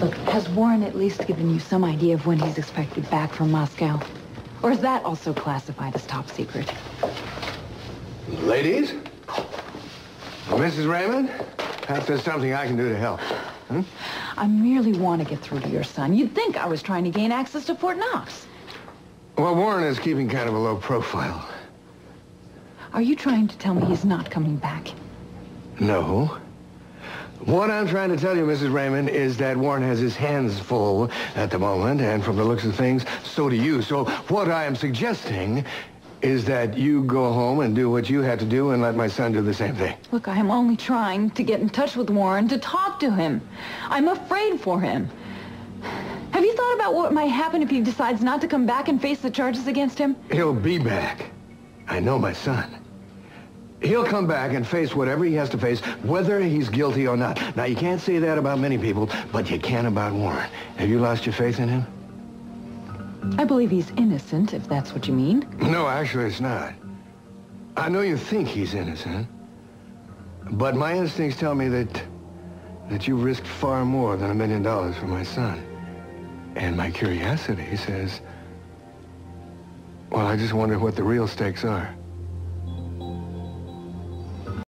Look, has Warren at least given you some idea of when he's expected back from Moscow? Or is that also classified as top secret? Ladies? Mrs. Raymond? Perhaps there's something I can do to help. Hmm? I merely want to get through to your son. You'd think I was trying to gain access to Fort Knox. Well, Warren is keeping kind of a low profile. Are you trying to tell me he's not coming back? No. What I'm trying to tell you, Mrs. Raymond, is that Warren has his hands full at the moment, and from the looks of things, so do you. So what I am suggesting is that you go home and do what you had to do and let my son do the same thing. Look, I am only trying to get in touch with Warren, to talk to him. I'm afraid for him. Have you thought about what might happen if he decides not to come back and face the charges against him? He'll be back. I know my son. He'll come back and face whatever he has to face, whether he's guilty or not. Now, you can't say that about many people, but you can about Warren. Have you lost your faith in him? I believe he's innocent, if that's what you mean. No, actually, it's not. I know you think he's innocent, but my instincts tell me that that you risked far more than a million dollars for my son. And my curiosity says, well, I just wonder what the real stakes are.